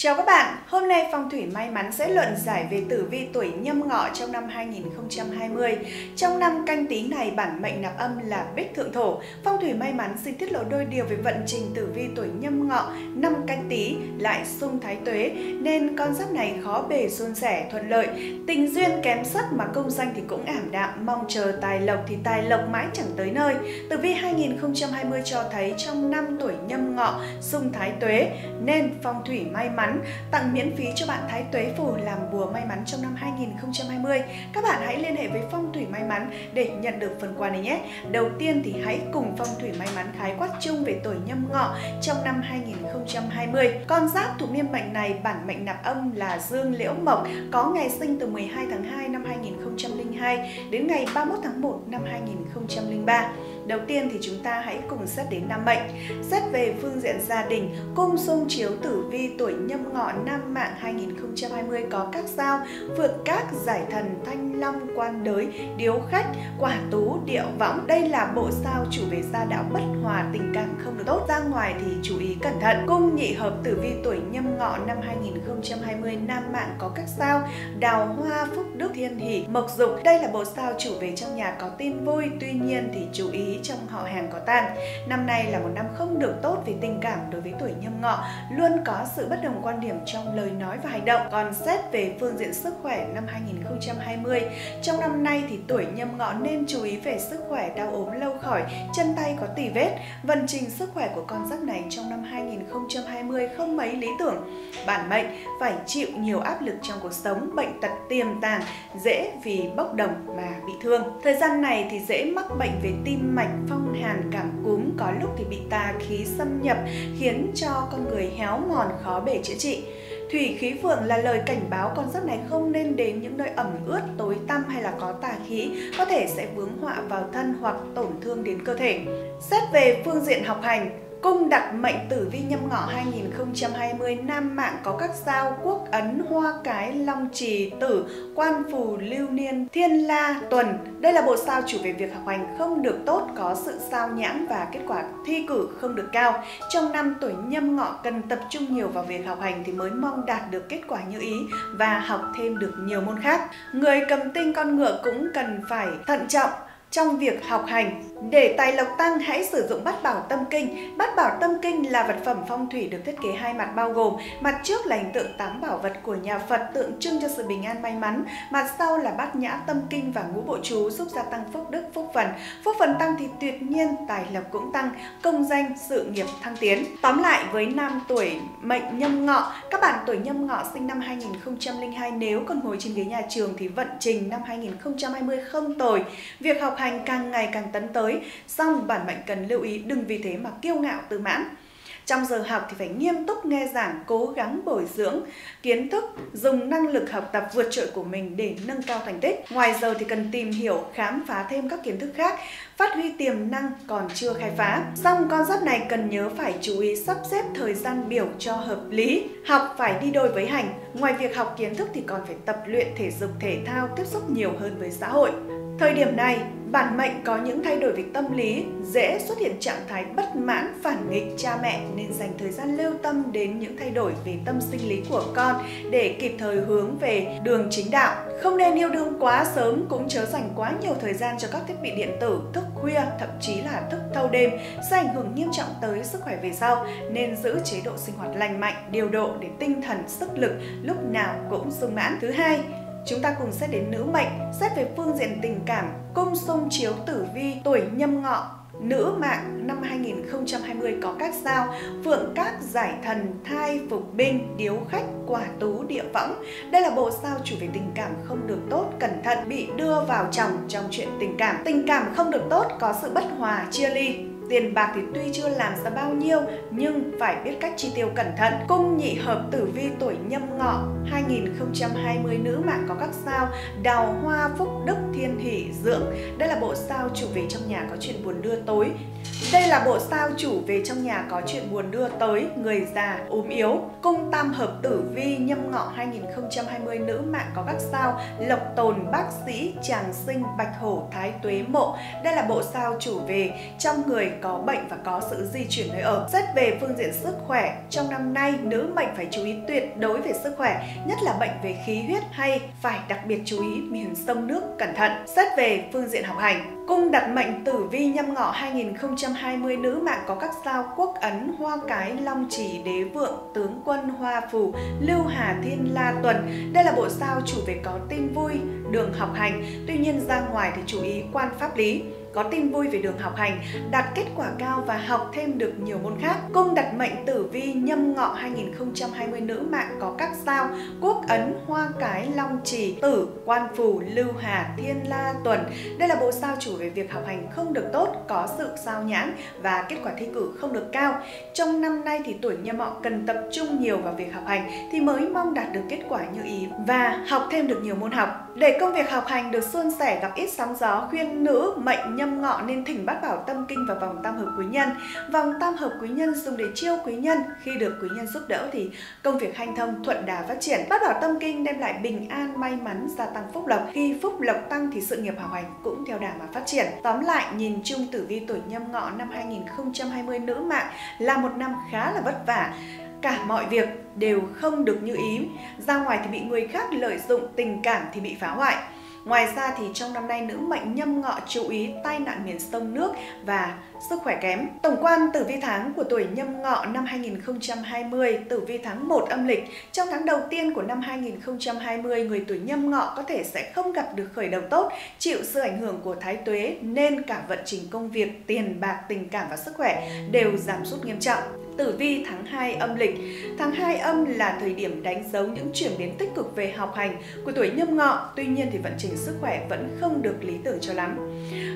Chào các bạn, hôm nay Phong thủy may mắn sẽ luận giải về tử vi tuổi nhâm ngọ trong năm 2020. Trong năm canh tí này, bản mệnh nạp âm là Bích Thượng Thổ. Phong thủy may mắn xin tiết lộ đôi điều về vận trình tử vi tuổi nhâm ngọ năm canh tí lại xung thái tuế, nên con giáp này khó bề suôn sẻ, thuận lợi. Tình duyên kém sắc mà công danh thì cũng ảm đạm, mong chờ tài lộc thì tài lộc mãi chẳng tới nơi. Tử vi 2020 cho thấy trong năm tuổi nhâm ngọ xung thái tuế, nên phong thủy may mắn mắn, tặng miễn phí cho bạn Thái Tuế Phủ làm bùa may mắn trong năm 2020. Các bạn hãy liên hệ với Phong Thủy May Mắn để nhận được phần quà này nhé. Đầu tiên thì hãy cùng Phong Thủy May Mắn khái quát chung về tuổi nhâm ngọ trong năm 2020. Con giáp thuộc niên mệnh này bản mệnh nạp âm là Dương Liễu Mộc, có ngày sinh từ 12 tháng 2 năm 2002 đến ngày 31 tháng 1 năm 2003. Đầu tiên thì chúng ta hãy cùng xét đến nam mệnh. Xét về phương diện gia đình, cung xung chiếu tử vi tuổi nhâm ngọ nam mạng 2020 có các sao vượt các giải thần thanh long quan đới, điếu khách, quả tú, điệu võng. Đây là bộ sao chủ về gia đạo bất hòa, tình cảm không được tốt. Ra ngoài thì chú ý cẩn thận. Cung nhị hợp tử vi tuổi nhâm ngọ năm 2020 nam mạng có các sao đào hoa, phúc đức, thiên hỷ, mộc dục. Đây là bộ sao chủ về trong nhà có tin vui, tuy nhiên thì chú ý trong họ hàng có tang. Năm nay là một năm không được tốt về tình cảm đối với tuổi nhâm ngọ, luôn có sự bất đồng quan điểm trong lời nói và hành động. Còn xét về phương diện sức khỏe năm 2020, trong năm nay thì tuổi nhâm ngọ nên chú ý về sức khỏe đau ốm lâu khỏi, chân tay có tỉ vết. Vận trình sức khỏe của con giáp này trong năm 2020 không mấy lý tưởng. Bản mệnh phải chịu nhiều áp lực trong cuộc sống, bệnh tật tiềm tàng, dễ vì bốc đồng mà bị thương. Thời gian này thì dễ mắc bệnh về tim mạch, phong hàn, cảm cúm, có lúc thì bị tà khí xâm nhập khiến cho con người héo mòn khó bề chữa trị. Thủy khí vượng là lời cảnh báo con giáp này không nên đến những nơi ẩm ướt, tối tăm hay là có tà khí, có thể sẽ vướng họa vào thân hoặc tổn thương đến cơ thể. Xét về phương diện học hành, Cung đặt mệnh tử vi nhâm ngọ 2020 nam mạng có các sao quốc ấn, hoa cái, long trì, tử, quan phù, lưu niên, thiên la, tuần. Đây là bộ sao chủ về việc học hành không được tốt, có sự sao nhãng và kết quả thi cử không được cao. Trong năm tuổi nhâm ngọ cần tập trung nhiều vào việc học hành thì mới mong đạt được kết quả như ý và học thêm được nhiều môn khác. Người cầm tinh con ngựa cũng cần phải thận trọng trong việc học hành. Để tài lộc tăng, hãy sử dụng bát bảo tâm kinh. Bát bảo tâm kinh là vật phẩm phong thủy được thiết kế hai mặt bao gồm mặt trước là hình tượng tám bảo vật của nhà Phật tượng trưng cho sự bình an may mắn, mặt sau là bát nhã tâm kinh và ngũ bộ chú giúp gia tăng phúc đức phúc phần. Phúc phần tăng thì tuyệt nhiên tài lộc cũng tăng, công danh sự nghiệp thăng tiến. Tóm lại với nam tuổi mệnh nhâm ngọ, các bạn tuổi nhâm ngọ sinh năm 2002 nếu còn ngồi trên ghế nhà trường thì vận trình năm 2020 không tồi. Việc học hành càng ngày càng tấn tới, song bản mệnh cần lưu ý đừng vì thế mà kiêu ngạo tự mãn. Trong giờ học thì phải nghiêm túc nghe giảng, cố gắng bồi dưỡng kiến thức, dùng năng lực học tập vượt trội của mình để nâng cao thành tích. Ngoài giờ thì cần tìm hiểu, khám phá thêm các kiến thức khác, phát huy tiềm năng còn chưa khai phá. Song con giáp này cần nhớ phải chú ý sắp xếp thời gian biểu cho hợp lý. Học phải đi đôi với hành. Ngoài việc học kiến thức thì còn phải tập luyện thể dục thể thao, tiếp xúc nhiều hơn với xã hội. Thời điểm này, bản mệnh có những thay đổi về tâm lý, dễ xuất hiện trạng thái bất mãn, phản nghịch cha mẹ nên dành thời gian lưu tâm đến những thay đổi về tâm sinh lý của con để kịp thời hướng về đường chính đạo. Không nên yêu đương quá sớm cũng chớ dành quá nhiều thời gian cho các thiết bị điện tử, thức khuya, thậm chí là thức thâu đêm sẽ ảnh hưởng nghiêm trọng tới sức khỏe về sau nên giữ chế độ sinh hoạt lành mạnh, điều độ để tinh thần, sức lực lúc nào cũng sung mãn. Thứ hai, Chúng ta cùng xét đến nữ mệnh, xét về phương diện tình cảm, cung xung chiếu tử vi, tuổi nhâm ngọ, Nữ mạng năm 2020 có các sao. Phượng các giải thần, thai, phục binh, điếu khách, quả tú, địa võng. Đây là bộ sao chủ về tình cảm không được tốt, cẩn thận bị đưa vào chồng trong chuyện tình cảm. Tình cảm không được tốt, có sự bất hòa, chia ly. Tiền bạc thì tuy chưa làm ra bao nhiêu, nhưng phải biết cách chi tiêu cẩn thận. Cung nhị hợp tử vi tuổi nhâm ngọ 2020 nữ mạng có các sao, đào hoa phúc đức thiên hỷ dưỡng. Đây là bộ sao chủ về trong nhà có chuyện buồn đưa tối. Đây là bộ sao chủ về trong nhà có chuyện buồn đưa tới người già, ốm yếu. Cung tam hợp tử vi nhâm ngọ 2020 nữ mạng có các sao lộc tồn, bác sĩ, tràng sinh, bạch hổ, thái tuế, mộ. Đây là bộ sao chủ về trong người có bệnh và có sự di chuyển nơi ở. Xét về phương diện sức khỏe, trong năm nay nữ mệnh phải chú ý tuyệt đối về sức khỏe, nhất là bệnh về khí huyết hay phải đặc biệt chú ý miền sông nước cẩn thận. Xét về phương diện học hành, cung đặt mệnh tử vi nhâm ngọ 2020 nữ mạng có các sao quốc ấn, hoa cái, long chỉ, đế vượng, tướng quân, hoa phù, lưu hà, thiên la tuần. Đây là bộ sao chủ về có tin vui, đường học hành, tuy nhiên ra ngoài thì chú ý quan pháp lý có tin vui về đường học hành, đạt kết quả cao và học thêm được nhiều môn khác. Cung đặt mệnh tử vi nhâm ngọ 2020 nữ mạng có các sao quốc ấn, hoa cái, long trì, tử, quan phù, lưu hà, thiên la, tuần. Đây là bộ sao chủ về việc học hành không được tốt, có sự sao nhãn và kết quả thi cử không được cao. Trong năm nay thì tuổi nhâm ngọ cần tập trung nhiều vào việc học hành thì mới mong đạt được kết quả như ý và học thêm được nhiều môn học. Để công việc học hành được suôn sẻ gặp ít sóng gió, khuyên nữ mệnh nhâm ngọ nên thỉnh bát bảo tâm kinh và vòng tam hợp quý nhân. Vòng tam hợp quý nhân dùng để chiêu quý nhân. Khi được quý nhân giúp đỡ thì công việc hanh thông thuận đà phát triển. Bát bảo tâm kinh đem lại bình an, may mắn, gia tăng phúc lộc. Khi phúc lộc tăng thì sự nghiệp học hành cũng theo đà mà phát triển. Tóm lại, nhìn chung tử vi tuổi nhâm ngọ năm 2020 nữ mạng là một năm khá là vất vả cả mọi việc đều không được như ý. Ra ngoài thì bị người khác lợi dụng, tình cảm thì bị phá hoại. Ngoài ra thì trong năm nay nữ mệnh nhâm ngọ chú ý tai nạn miền sông nước và sức khỏe kém. Tổng quan tử vi tháng của tuổi nhâm ngọ năm 2020, tử vi tháng 1 âm lịch, trong tháng đầu tiên của năm 2020, người tuổi nhâm ngọ có thể sẽ không gặp được khởi đầu tốt, chịu sự ảnh hưởng của thái tuế nên cả vận trình công việc, tiền bạc, tình cảm và sức khỏe đều giảm sút nghiêm trọng tử vi tháng 2 âm lịch. Tháng 2 âm là thời điểm đánh dấu những chuyển biến tích cực về học hành của tuổi nhâm ngọ, tuy nhiên thì vận trình sức khỏe vẫn không được lý tưởng cho lắm.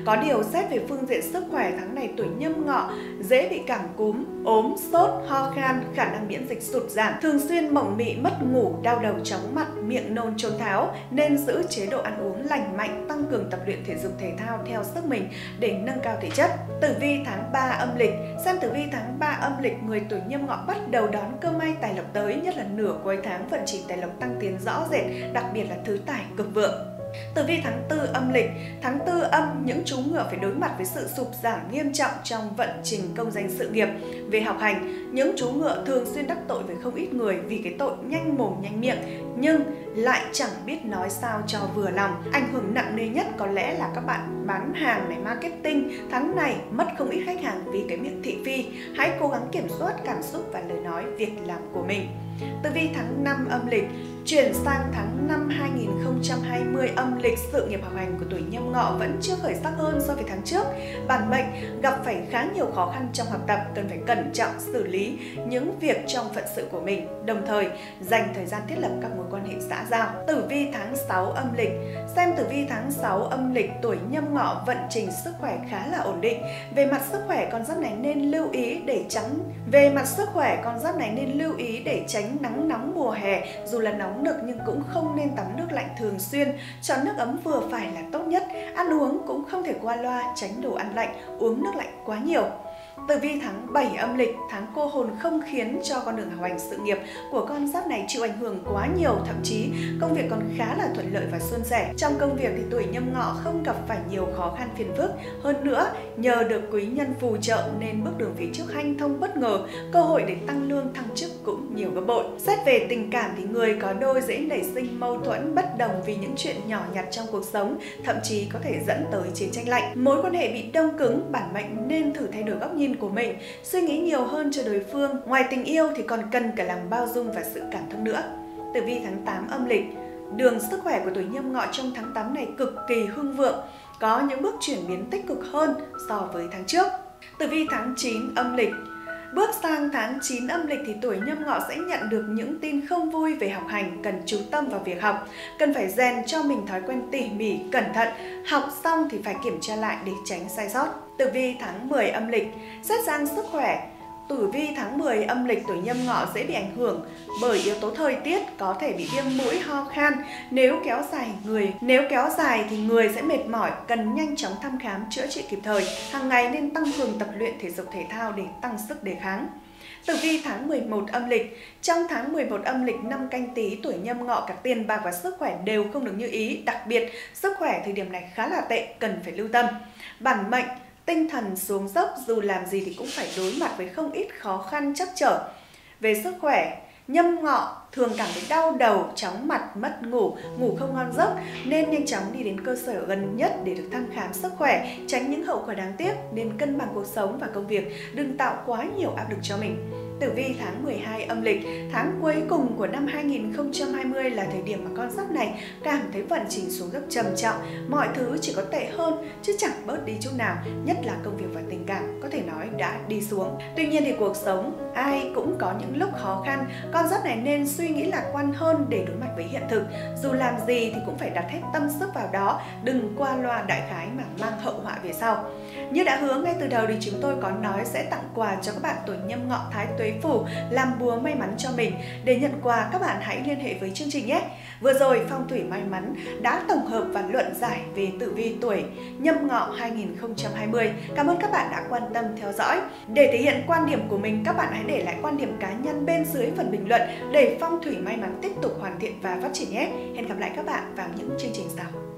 Có điều xét về phương diện sức khỏe tháng này tuổi nhâm ngọ dễ bị cảm cúm, ốm, sốt, ho khan, khả năng miễn dịch sụt giảm, thường xuyên mộng mị, mất ngủ, đau đầu chóng mặt, miệng nôn trôn tháo nên giữ chế độ ăn uống lành mạnh, tăng cường tập luyện thể dục thể thao theo sức mình để nâng cao thể chất. Tử vi tháng 3 âm lịch, xem tử vi tháng 3 âm lịch người tuổi nhâm ngọ bắt đầu đón cơ may tài lộc tới, nhất là nửa cuối tháng vận trình tài lộc tăng tiến rõ rệt, đặc biệt là thứ tài cực vượng. Tử vi tháng 4 âm lịch, tháng 4 âm những chú ngựa phải đối mặt với sự sụp giảm nghiêm trọng trong vận trình công danh sự nghiệp. Về học hành, những chú ngựa thường xuyên đắc tội với không ít người vì cái tội nhanh mồm nhanh miệng, nhưng lại chẳng biết nói sao cho vừa lòng. Ảnh hưởng nặng nề nhất có lẽ là các bạn bán hàng này marketing tháng này mất không ít khách hàng vì cái miệng thị phi. Hãy cố gắng kiểm soát cảm xúc và lời nói, việc làm của mình. Tử vi tháng 5 âm lịch Chuyển sang tháng 5 2020 âm lịch, sự nghiệp học hành của tuổi nhâm ngọ vẫn chưa khởi sắc hơn so với tháng trước. Bản mệnh gặp phải khá nhiều khó khăn trong học tập, cần phải cẩn trọng xử lý những việc trong phận sự của mình, đồng thời dành thời gian thiết lập các mối quan hệ xã giao. Tử vi tháng 6 âm lịch Xem tử vi tháng 6 âm lịch tuổi nhâm ngọ vận trình sức khỏe khá là ổn định. Về mặt sức khỏe con giáp này nên lưu ý để tránh về mặt sức khỏe con giáp này nên lưu ý để tránh nắng nóng mùa hè dù là nóng tắm được nhưng cũng không nên tắm nước lạnh thường xuyên. Chọn nước ấm vừa phải là tốt nhất. Ăn uống cũng không thể qua loa, tránh đồ ăn lạnh, uống nước lạnh quá nhiều. Tử vi tháng 7 âm lịch, tháng cô hồn không khiến cho con đường hành sự nghiệp của con giáp này chịu ảnh hưởng quá nhiều, thậm chí công việc còn khá là thuận lợi và suôn sẻ. Trong công việc thì tuổi nhâm ngọ không gặp phải nhiều khó khăn phiền phức. Hơn nữa, nhờ được quý nhân phù trợ nên bước đường phía trước hanh thông bất ngờ, cơ hội để tăng lương thăng chức cũng nhiều gấp bội. Xét về tình cảm thì người có đôi dễ nảy sinh mâu thuẫn bất đồng vì những chuyện nhỏ nhặt trong cuộc sống, thậm chí có thể dẫn tới chiến tranh lạnh. Mối quan hệ bị đông cứng, bản mệnh nên thử thay đổi góc nhìn của mình, suy nghĩ nhiều hơn cho đối phương. Ngoài tình yêu thì còn cần cả lòng bao dung và sự cảm thông nữa. Tử vi tháng 8 âm lịch, đường sức khỏe của tuổi nhâm ngọ trong tháng 8 này cực kỳ hưng vượng, có những bước chuyển biến tích cực hơn so với tháng trước. Tử vi tháng 9 âm lịch, Bước sang tháng 9 âm lịch thì tuổi nhâm ngọ sẽ nhận được những tin không vui về học hành, cần chú tâm vào việc học. Cần phải rèn cho mình thói quen tỉ mỉ, cẩn thận. Học xong thì phải kiểm tra lại để tránh sai sót. Tử vi tháng 10 âm lịch, xét sang sức khỏe, Tử vi tháng 10 âm lịch tuổi nhâm ngọ dễ bị ảnh hưởng bởi yếu tố thời tiết có thể bị viêm mũi ho khan. Nếu kéo dài người nếu kéo dài thì người sẽ mệt mỏi cần nhanh chóng thăm khám chữa trị kịp thời. Hàng ngày nên tăng cường tập luyện thể dục thể thao để tăng sức đề kháng. Tử vi tháng 11 âm lịch. Trong tháng 11 âm lịch năm canh tí tuổi nhâm ngọ cả tiền bạc và sức khỏe đều không được như ý. Đặc biệt, sức khỏe thời điểm này khá là tệ, cần phải lưu tâm. Bản mệnh tinh thần xuống dốc dù làm gì thì cũng phải đối mặt với không ít khó khăn chắc trở. Về sức khỏe, nhâm ngọ thường cảm thấy đau đầu, chóng mặt, mất ngủ, ngủ không ngon giấc nên nhanh chóng đi đến cơ sở gần nhất để được thăm khám sức khỏe, tránh những hậu quả đáng tiếc nên cân bằng cuộc sống và công việc, đừng tạo quá nhiều áp lực cho mình. Tử vi tháng 12 âm lịch, tháng cuối cùng của năm 2020 là thời điểm mà con giáp này cảm thấy vận trình xuống gấp trầm trọng, mọi thứ chỉ có tệ hơn chứ chẳng bớt đi chút nào, nhất là công việc và tình cảm đã đi xuống. Tuy nhiên thì cuộc sống ai cũng có những lúc khó khăn, con giáp này nên suy nghĩ lạc quan hơn để đối mặt với hiện thực. Dù làm gì thì cũng phải đặt hết tâm sức vào đó, đừng qua loa đại khái mà mang hậu họa về sau. Như đã hứa ngay từ đầu thì chúng tôi có nói sẽ tặng quà cho các bạn tuổi nhâm ngọ thái tuế phủ làm búa may mắn cho mình. Để nhận quà các bạn hãy liên hệ với chương trình nhé. Vừa rồi Phong thủy may mắn đã tổng hợp và luận giải về tử vi tuổi nhâm ngọ 2020. Cảm ơn các bạn đã quan tâm theo dõi dõi. Để thể hiện quan điểm của mình, các bạn hãy để lại quan điểm cá nhân bên dưới phần bình luận để phong thủy may mắn tiếp tục hoàn thiện và phát triển nhé. Hẹn gặp lại các bạn vào những chương trình sau.